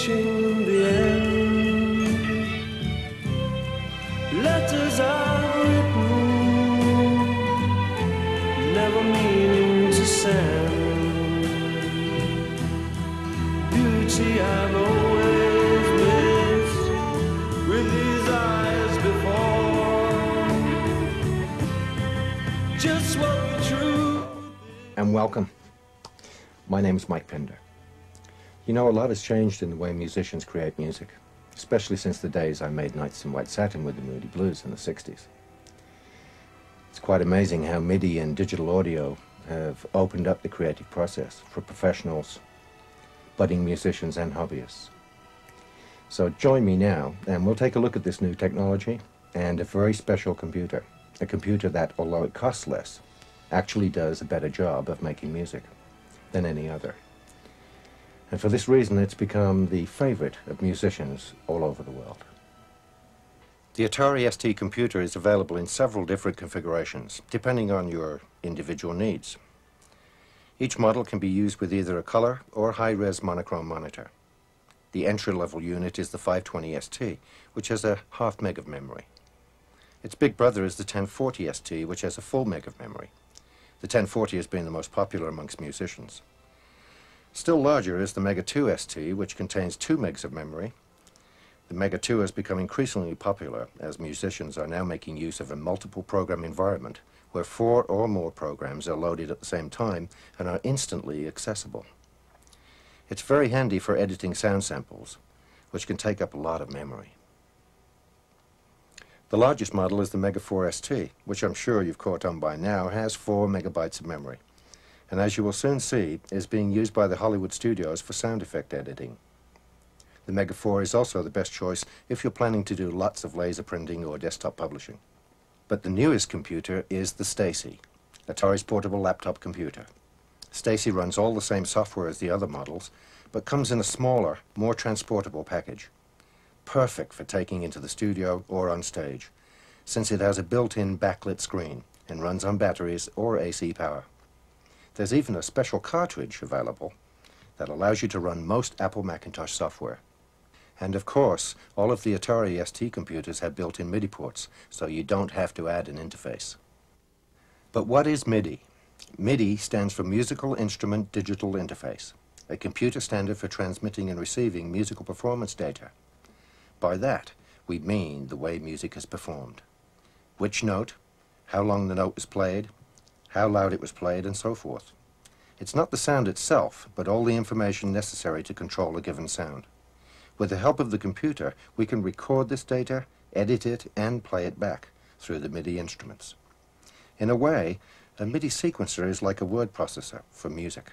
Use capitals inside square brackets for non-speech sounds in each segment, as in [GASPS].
reaching the end. Letters I've written, never meaning to send. Beauty I've always missed with these eyes before. Just what the truth. and welcome. My name is Mike Pinder. You know, a lot has changed in the way musicians create music, especially since the days I made Nights in White Satin with the Moody Blues in the 60s. It's quite amazing how MIDI and digital audio have opened up the creative process for professionals, budding musicians, and hobbyists. So join me now, and we'll take a look at this new technology and a very special computer. A computer that, although it costs less, actually does a better job of making music than any other. And for this reason, it's become the favorite of musicians all over the world. The Atari ST computer is available in several different configurations, depending on your individual needs. Each model can be used with either a color or high-res monochrome monitor. The entry-level unit is the 520 ST, which has a half meg of memory. Its big brother is the 1040 ST, which has a full meg of memory. The 1040 has been the most popular amongst musicians. Still larger is the Mega 2 ST, which contains 2 megs of memory. The Mega 2 has become increasingly popular as musicians are now making use of a multiple program environment where four or more programs are loaded at the same time and are instantly accessible. It's very handy for editing sound samples, which can take up a lot of memory. The largest model is the Mega 4 ST, which I'm sure you've caught on by now, has 4 megabytes of memory, and as you will soon see, is being used by the Hollywood studios for sound effect editing. The Mega 4 is also the best choice if you're planning to do lots of laser printing or desktop publishing. But the newest computer is the Stacy, Atari's portable laptop computer. Stacy runs all the same software as the other models, but comes in a smaller, more transportable package perfect for taking into the studio or on stage, since it has a built-in backlit screen and runs on batteries or AC power. There's even a special cartridge available that allows you to run most Apple Macintosh software. And of course, all of the Atari ST computers have built-in MIDI ports, so you don't have to add an interface. But what is MIDI? MIDI stands for Musical Instrument Digital Interface, a computer standard for transmitting and receiving musical performance data. By that, we mean the way music is performed. Which note, how long the note was played, how loud it was played, and so forth. It's not the sound itself, but all the information necessary to control a given sound. With the help of the computer, we can record this data, edit it, and play it back through the MIDI instruments. In a way, a MIDI sequencer is like a word processor for music.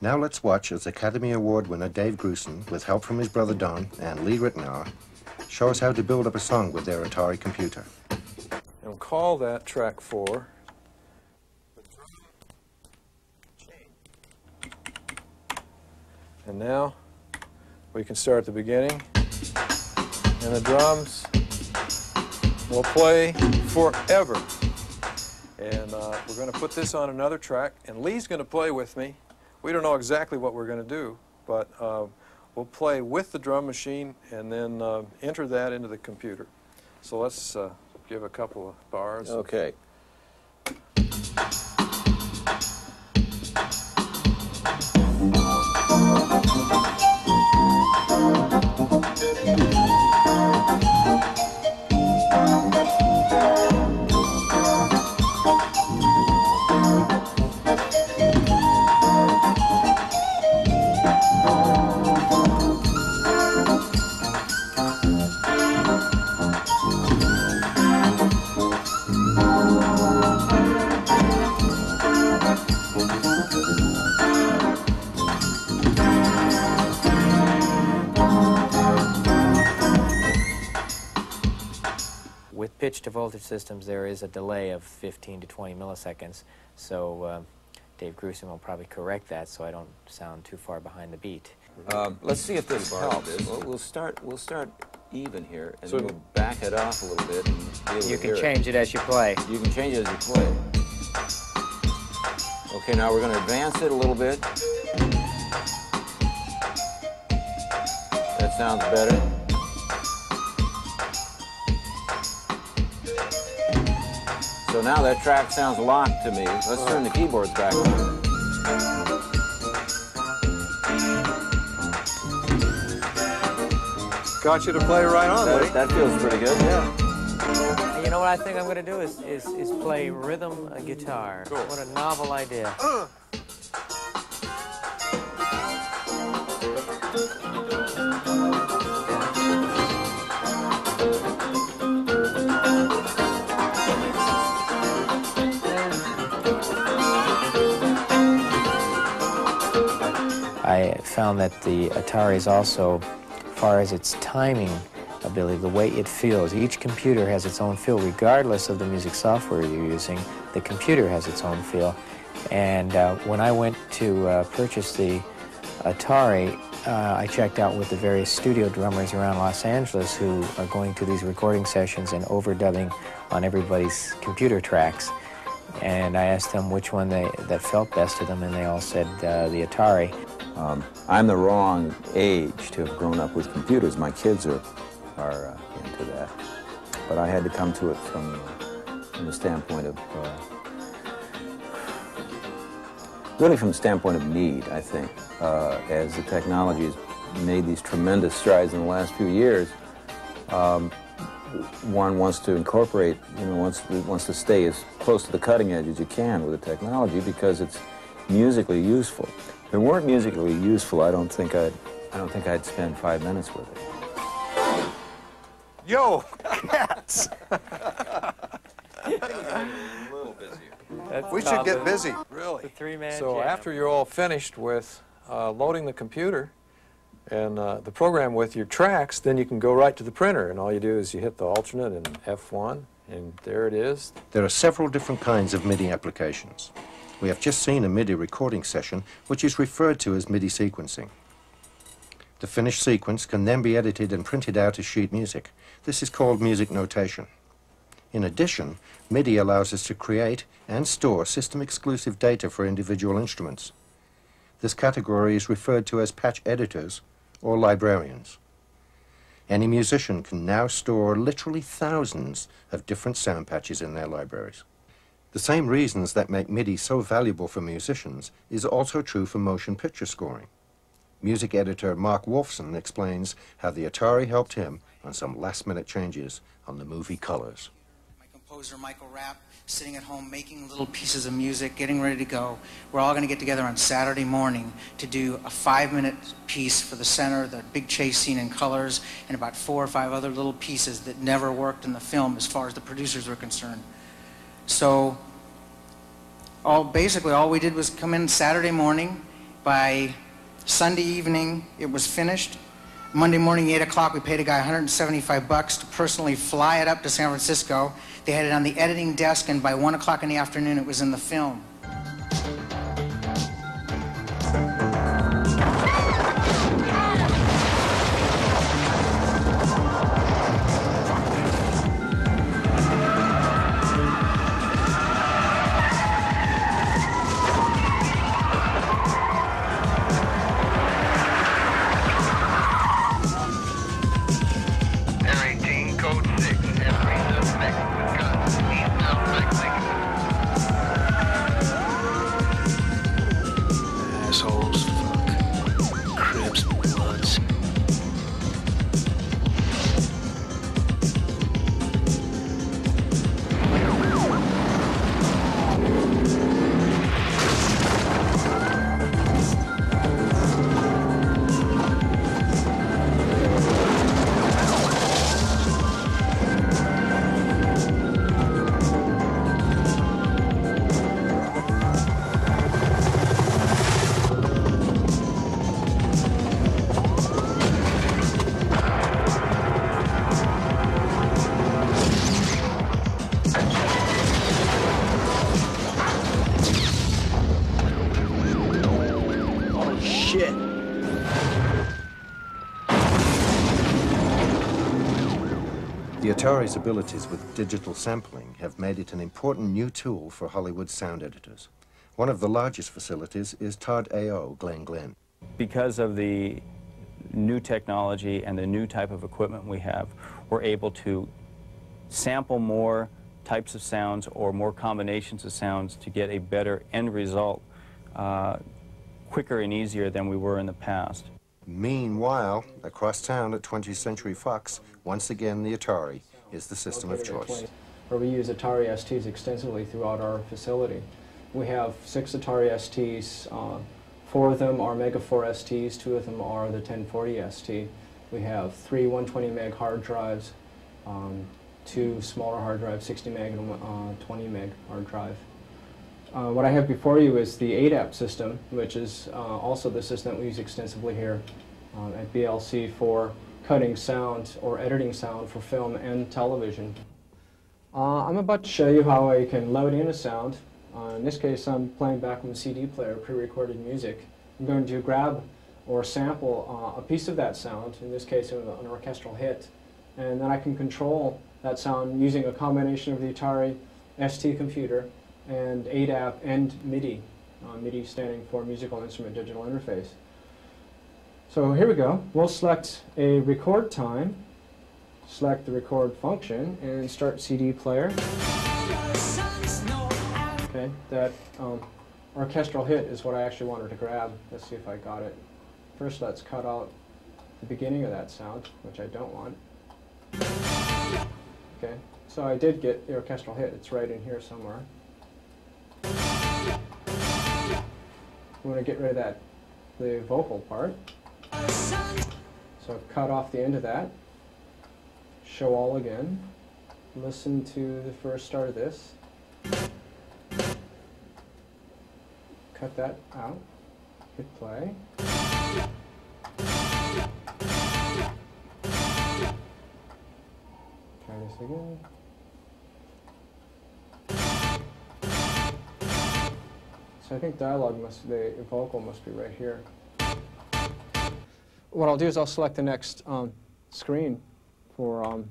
Now let's watch as Academy Award winner Dave Grusin, with help from his brother Don and Lee Ritenour, show us how to build up a song with their Atari computer. And we'll call that track four. And now we can start at the beginning. And the drums will play forever. And uh, we're going to put this on another track. And Lee's going to play with me. We don't know exactly what we're going to do, but uh, we'll play with the drum machine and then uh, enter that into the computer. So let's uh, give a couple of bars. Okay. With pitch to voltage systems, there is a delay of 15 to 20 milliseconds, so um, Dave Grusin will probably correct that so I don't sound too far behind the beat. Um, let's see if this Pretty bar helps. it is. We'll, we'll start. We'll start even here, and So- we'll back it off a little bit. And You can change it as you play. You can change it as you play. Okay, now we're going to advance it a little bit. That sounds better. So now that track sounds locked to me. Let's turn the keyboards back on. Got you to play right on, Lee. That, that feels pretty good. Yeah. You know what I think I'm going to do is, is, is play rhythm uh, guitar. Cool. What a novel idea. I found that the Atari is also, far as its timing ability, the way it feels. Each computer has its own feel, regardless of the music software you're using. The computer has its own feel. And uh, when I went to uh, purchase the Atari, uh, I checked out with the various studio drummers around Los Angeles who are going to these recording sessions and overdubbing on everybody's computer tracks. And I asked them which one they, that felt best to them, and they all said uh, the Atari. Um, I'm the wrong age to have grown up with computers. My kids are, are uh, into that. But I had to come to it from, uh, from the standpoint of, uh, really from the standpoint of need, I think. Uh, as the technology has made these tremendous strides in the last few years, um, one wants to incorporate, you know, wants wants to stay as close to the cutting edge as you can with the technology because it's musically useful. If it weren't musically useful, I don't think I'd, I don't think I'd spend five minutes with it. Yo, [LAUGHS] cats! We should get of busy. The Really? three-man So jam. after you're all finished with uh, loading the computer and uh, the program with your tracks, then you can go right to the printer, and all you do is you hit the alternate and F1, and there it is. There are several different kinds of MIDI applications. We have just seen a MIDI recording session, which is referred to as MIDI sequencing. The finished sequence can then be edited and printed out as sheet music. This is called music notation. In addition, MIDI allows us to create and store system-exclusive data for individual instruments. This category is referred to as patch editors or librarians. Any musician can now store literally thousands of different sound patches in their libraries. The same reasons that make MIDI so valuable for musicians is also true for motion picture scoring. Music editor Mark Wolfson explains how the Atari helped him on some last-minute changes on the movie Colors. My composer, Michael Rapp, sitting at home making little pieces of music, getting ready to go. We're all going to get together on Saturday morning to do a five-minute piece for the center, the big chase scene in colors, and about four or five other little pieces that never worked in the film as far as the producers were concerned. So all basically all we did was come in Saturday morning. By Sunday evening, it was finished. Monday morning, 8 o'clock, we paid a guy 175 bucks to personally fly it up to San Francisco. They had it on the editing desk, and by 1 o'clock in the afternoon, it was in the film. The Atari's abilities with digital sampling have made it an important new tool for Hollywood sound editors. One of the largest facilities is Todd AO Glen Glen. Because of the new technology and the new type of equipment we have, we're able to sample more types of sounds or more combinations of sounds to get a better end result uh, quicker and easier than we were in the past. Meanwhile, across town at 20th Century Fox, once again the Atari is the system of choice. Where we use Atari STs extensively throughout our facility. We have six Atari STs. Uh, four of them are Mega 4 STs, two of them are the 1040 ST. We have three 120 meg hard drives, um, two smaller hard drives, 60 meg and uh, 20 meg hard drive. Uh, what I have before you is the ADAP system, which is uh, also the system that we use extensively here uh, at BLC for cutting sound or editing sound for film and television. Uh, I'm about to show you how I can load in a sound. Uh, in this case, I'm playing back from a CD player, pre-recorded music. I'm going to grab or sample uh, a piece of that sound, in this case an, an orchestral hit, and then I can control that sound using a combination of the Atari ST computer and ADAP and MIDI, uh, MIDI standing for Musical Instrument Digital Interface. So here we go. We'll select a record time, select the record function, and start CD player. Okay, that um, orchestral hit is what I actually wanted to grab. Let's see if I got it. First, let's cut out the beginning of that sound, which I don't want. Okay, so I did get the orchestral hit. It's right in here somewhere. We want to get rid of that, the vocal part. So I cut off the end of that. Show all again. Listen to the first start of this. Cut that out. Hit play. Try this again. So I think dialogue must, the vocal must be right here. What I'll do is I'll select the next um, screen for um,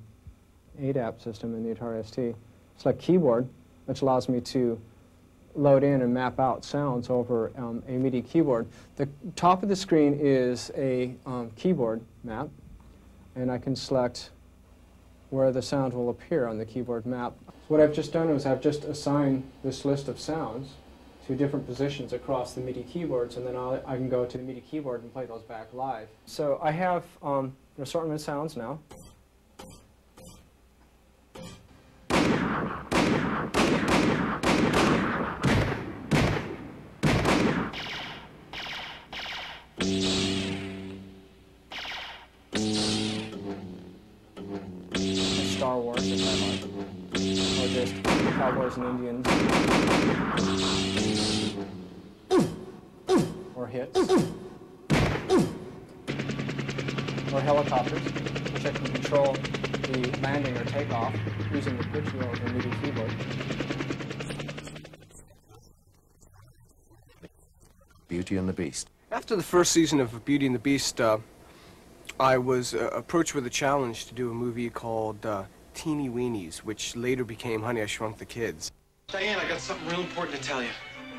ADAP system in the Atari ST. Select keyboard, which allows me to load in and map out sounds over um, a MIDI keyboard. The top of the screen is a um, keyboard map, and I can select where the sound will appear on the keyboard map. What I've just done is I've just assigned this list of sounds to different positions across the MIDI keyboards, and then I'll, i can go to the MIDI keyboard and play those back live. So I have um, an assortment of sounds now. Star Wars, if I like, or just Cowboys and Indians. Helicopters, which I can control the landing or takeoff using the pitch wheel of the MIDI keyboard. Beauty and the Beast. After the first season of Beauty and the Beast, uh, I was uh, approached with a challenge to do a movie called uh, Teeny Weenies, which later became Honey, I Shrunk the Kids. Diane, I got something real important to tell you.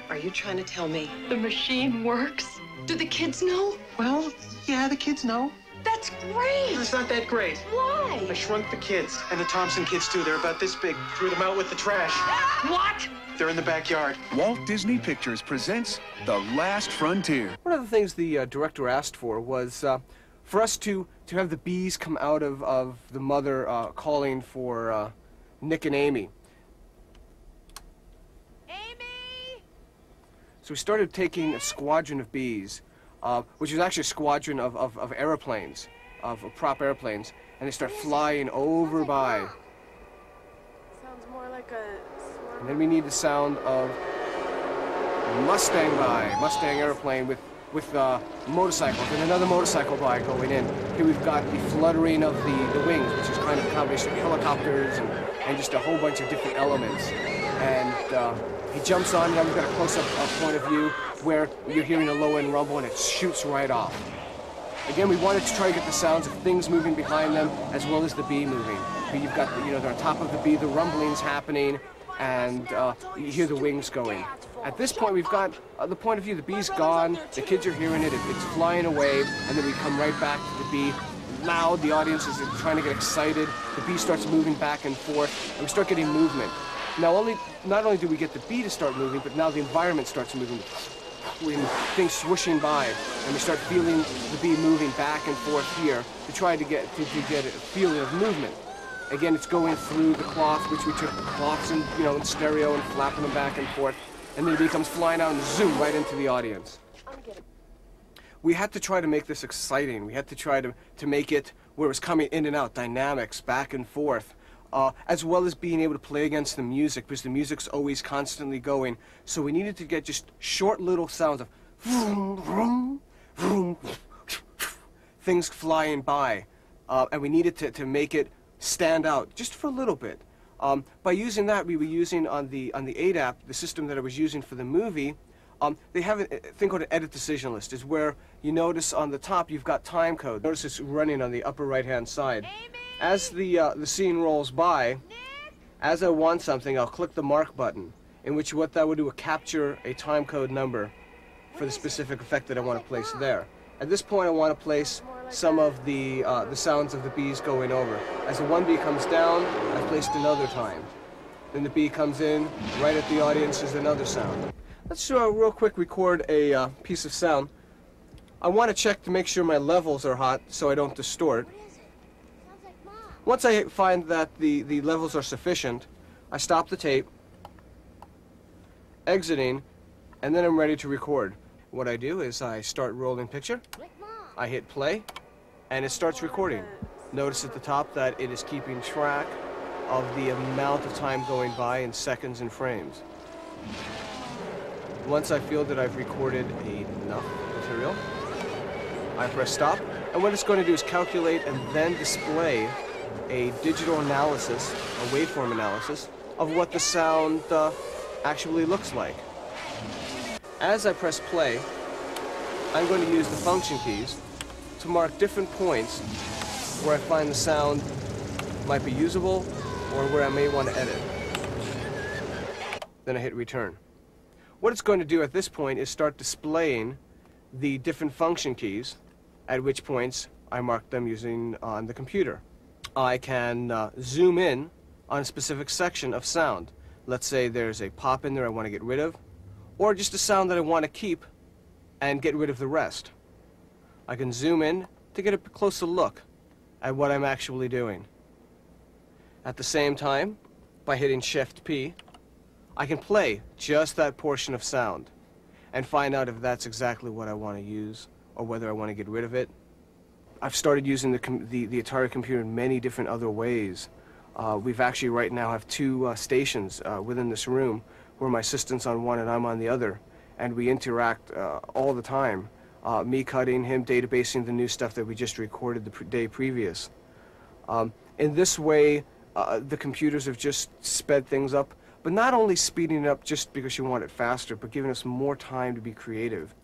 Are you trying to tell me the machine works? Do the kids know? Well, yeah, the kids know. That's great. It's not that great. Why? I shrunk the kids, and the Thompson kids too. They're about this big. Threw them out with the trash. [GASPS] What? They're in the backyard. Walt Disney Pictures presents The Last Frontier. One of the things the uh, director asked for was uh, for us to, to have the bees come out of, of the mother uh, calling for uh, Nick and Amy. Amy! So we started taking a squadron of bees, uh, which was actually a squadron of, of, of airplanes, of, of prop airplanes, and they start flying over by. Sounds more like a And then we need the sound of Mustang by, Mustang airplane with with uh, motorcycles and another motorcycle by going in. Here we've got the fluttering of the, the wings, which is kind of a combination of helicopters and, and just a whole bunch of different elements. And uh, he jumps on, now we've got a close-up uh, point of view where you're hearing a low-end rumble and it shoots right off. Again, we wanted to try to get the sounds of things moving behind them as well as the bee moving. But you've got, the, you know, they're on top of the bee, the rumblings happening, and uh, you hear the wings going. At this point, we've got uh, the point of view, the bee's gone, the kids are hearing it, it's flying away, and then we come right back to the bee. Loud, the audience is trying to get excited, the bee starts moving back and forth, and we start getting movement. Now, only not only do we get the bee to start moving, but now the environment starts moving when things swooshing by, and we start feeling the bee moving back and forth here to try to get to, to get a feeling of movement. Again, it's going through the cloth, which we took cloths in, you know, in stereo and flapping them back and forth, and then the bee comes flying out and zoom right into the audience. We had to try to make this exciting. We had to try to, to make it where it was coming in and out, dynamics, back and forth uh, as well as being able to play against the music because the music's always constantly going. So we needed to get just short little sounds of vroom, vroom, vroom, things flying by. Uh, and we needed to, to make it stand out just for a little bit. Um, by using that, we were using on the on the ADAP, the system that I was using for the movie. Um, they have a thing called an edit decision list. Is where you notice on the top you've got time code. Notice it's running on the upper right hand side. Amy! As the, uh, the scene rolls by, as I want something, I'll click the mark button, in which what that would do would capture a time code number for the specific effect that I want to place there. At this point, I want to place some of the, uh, the sounds of the bees going over. As the one bee comes down, I've placed another time. Then the bee comes in, right at the audience is another sound. Let's uh, real quick record a uh, piece of sound. I want to check to make sure my levels are hot so I don't distort. Once I find that the, the levels are sufficient, I stop the tape, exiting, and then I'm ready to record. What I do is I start rolling picture, I hit play, and it starts recording. Notice at the top that it is keeping track of the amount of time going by in seconds and frames. Once I feel that I've recorded enough material, I press stop, and what it's going to do is calculate and then display a digital analysis, a waveform analysis, of what the sound uh, actually looks like. As I press play, I'm going to use the function keys to mark different points where I find the sound might be usable or where I may want to edit. Then I hit return. What it's going to do at this point is start displaying the different function keys at which points I mark them using on the computer. I can uh, zoom in on a specific section of sound. Let's say there's a pop in there I want to get rid of, or just a sound that I want to keep and get rid of the rest. I can zoom in to get a closer look at what I'm actually doing. At the same time, by hitting Shift P, I can play just that portion of sound and find out if that's exactly what I want to use or whether I want to get rid of it I've started using the, the, the, Atari computer in many different other ways. Uh, we've actually right now have two uh, stations uh, within this room where my assistant's on one and I'm on the other. And we interact uh, all the time. Uh, me cutting, him databasing the new stuff that we just recorded the pre day previous. Um, in this way, uh, the computers have just sped things up, but not only speeding it up just because you want it faster, but giving us more time to be creative.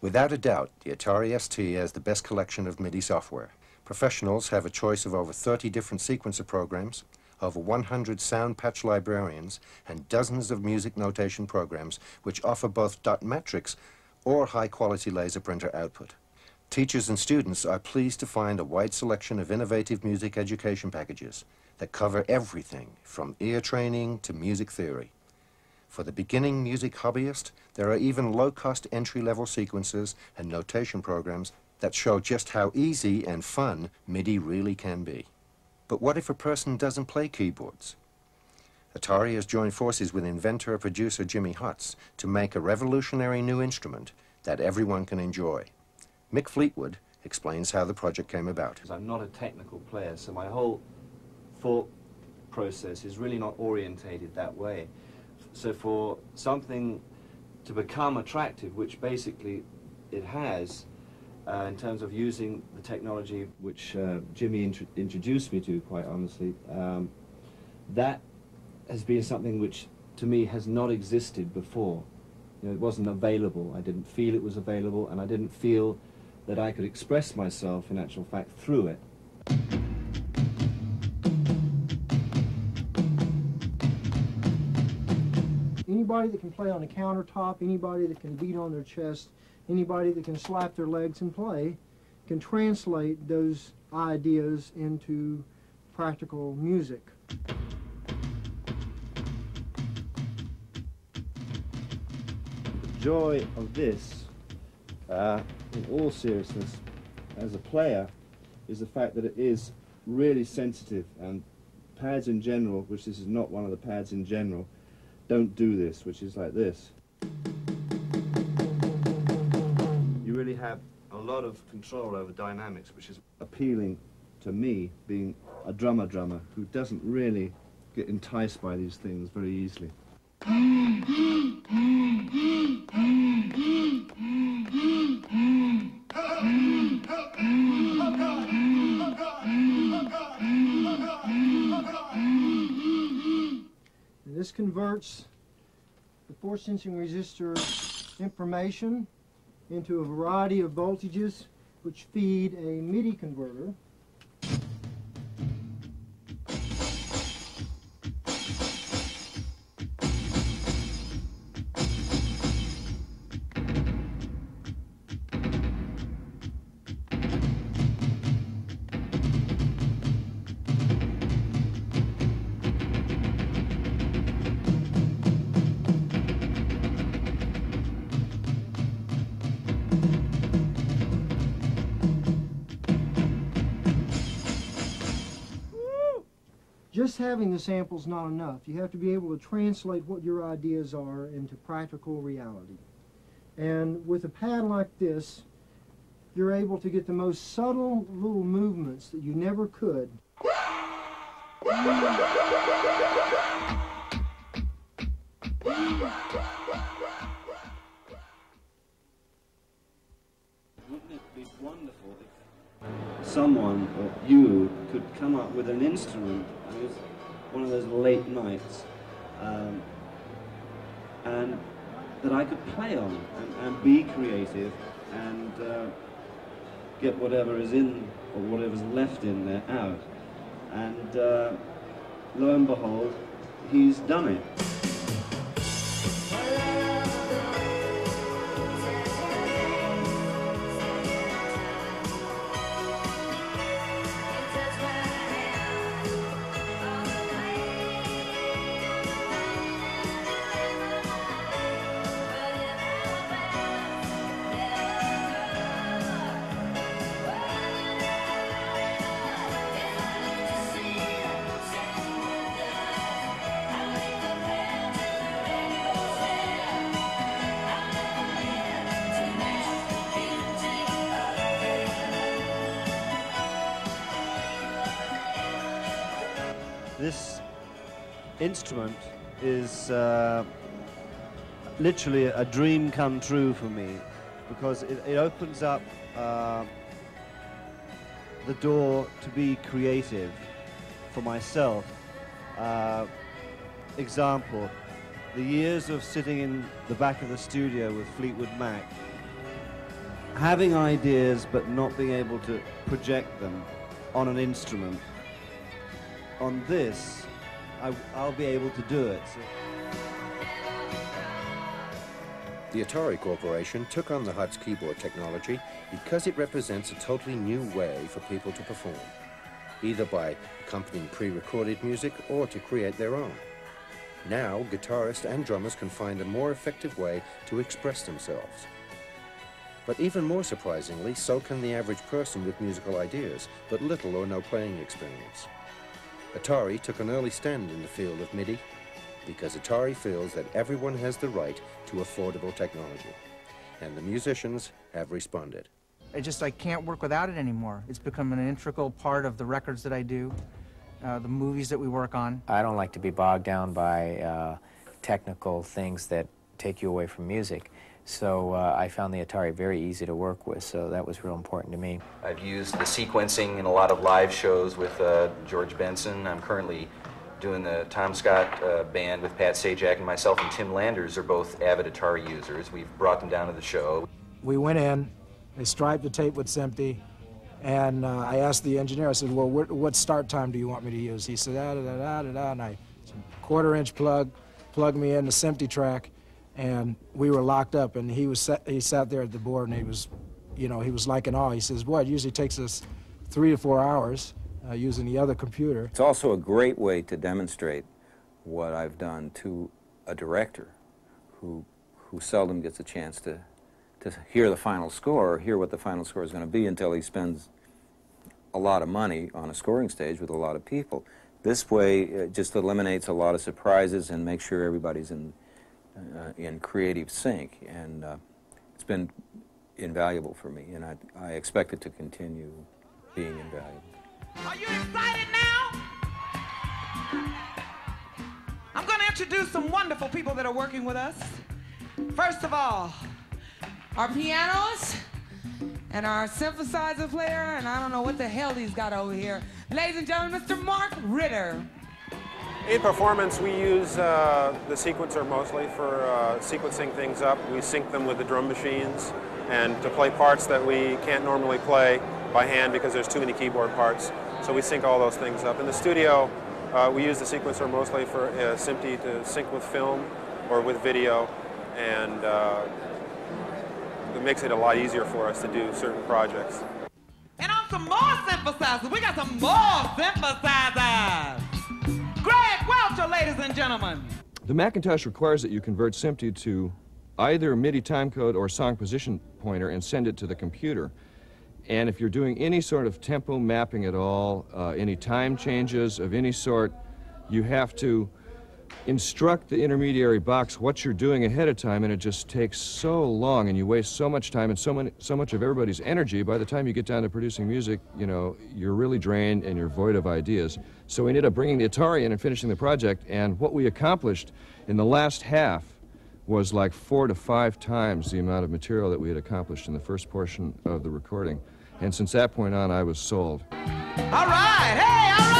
Without a doubt, the Atari ST has the best collection of MIDI software. Professionals have a choice of over 30 different sequencer programs, over 100 sound patch librarians, and dozens of music notation programs which offer both dot matrix or high-quality laser printer output. Teachers and students are pleased to find a wide selection of innovative music education packages that cover everything from ear training to music theory. For the beginning music hobbyist, there are even low-cost entry-level sequencers and notation programs that show just how easy and fun MIDI really can be. But what if a person doesn't play keyboards? Atari has joined forces with inventor and producer Jimmy Hotz to make a revolutionary new instrument that everyone can enjoy. Mick Fleetwood explains how the project came about. I'm not a technical player, so my whole thought process is really not orientated that way. So for something to become attractive, which basically it has, uh, in terms of using the technology which uh, Jimmy int introduced me to, quite honestly, um, that has been something which, to me, has not existed before. You know, it wasn't available. I didn't feel it was available, and I didn't feel that I could express myself, in actual fact, through it. Anybody that can play on a countertop, anybody that can beat on their chest, anybody that can slap their legs and play, can translate those ideas into practical music. The joy of this, uh, in all seriousness, as a player, is the fact that it is really sensitive and pads in general, which this is not one of the pads in general, don't do this, which is like this. You really have a lot of control over dynamics, which is appealing to me, being a drummer drummer who doesn't really get enticed by these things very easily. [LAUGHS] this converts the force sensing resistor information into a variety of voltages which feed a MIDI converter. Just having the sample's not enough. You have to be able to translate what your ideas are into practical reality. And with a pad like this, you're able to get the most subtle little movements that you never could. Wouldn't it be wonderful if someone or you could come up with an instrument? It was one of those late nights, um, and that I could play on and, and be creative and uh, get whatever is in or whatever's left in there out. And uh, lo and behold, he's done it. This instrument is uh, literally a dream come true for me because it, it opens up uh, the door to be creative for myself. Uh, example, the years of sitting in the back of the studio with Fleetwood Mac, having ideas but not being able to project them on an instrument on this, I, will be able to do it. The Atari Corporation took on the Hotz keyboard technology because it represents a totally new way for people to perform, either by accompanying pre-recorded music or to create their own. Now, guitarists and drummers can find a more effective way to express themselves. But even more surprisingly, so can the average person with musical ideas, but little or no playing experience. Atari took an early stand in the field of MIDI because Atari feels that everyone has the right to affordable technology. And the musicians have responded. I just I can't work without it anymore. It's become an integral part of the records that I do, uh, the movies that we work on. I don't like to be bogged down by uh, technical things that take you away from music. So uh, I found the Atari very easy to work with, so that was real important to me. I've used the sequencing in a lot of live shows with uh, George Benson. I'm currently doing the Tom Scott uh, band with Pat Sajak and myself and Tim Landers are both avid Atari users. We've brought them down to the show. We went in, they striped the tape with SMPTE, and uh, I asked the engineer, I said, well, what, what start time do you want me to use? He said, da da da da da, and I, quarter inch plug, plugged me in the SMPTE track, and we were locked up. And he was sat, he sat there at the board, and he was, you know, he was like in awe. He says, "Boy, it usually takes us three to four hours uh, using the other computer." It's also a great way to demonstrate what I've done to a director who who seldom gets a chance to to hear the final score or hear what the final score is going to be until he spends a lot of money on a scoring stage with a lot of people. This way it just eliminates a lot of surprises and makes sure everybody's in, uh, in creative sync. And uh, it's been invaluable for me, and I, I expect it to continue being invaluable. Are you excited now? I'm going to introduce some wonderful people that are working with us. First of all, our pianos and our synthesizer player, and I don't know what the hell he's got over here. Ladies and gentlemen, Mr. Mark Ritter. In performance, we use uh, the sequencer mostly for uh, sequencing things up. We sync them with the drum machines and to play parts that we can't normally play by hand because there's too many keyboard parts. So we sync all those things up. In the studio, uh, we use the sequencer mostly for uh, SMPTE to sync with film or with video and uh, it makes it a lot easier for us to do certain projects. And on some more synthesizers, we got some more synthesizers. Welcher, ladies and gentlemen. The Macintosh requires that you convert SMPTE to either MIDI timecode or song position pointer and send it to the computer. And if you're doing any sort of tempo mapping at all, uh, any time changes of any sort, you have to instruct the intermediary box what you're doing ahead of time, and it just takes so long, and you waste so much time and so, many, so much of everybody's energy. By the time you get down to producing music, you know, you're really drained and you're void of ideas. So we ended up bringing the Atari in and finishing the project, and what we accomplished in the last half was like four to five times the amount of material that we had accomplished in the first portion of the recording. And since that point on, I was sold. All right, hey, all right.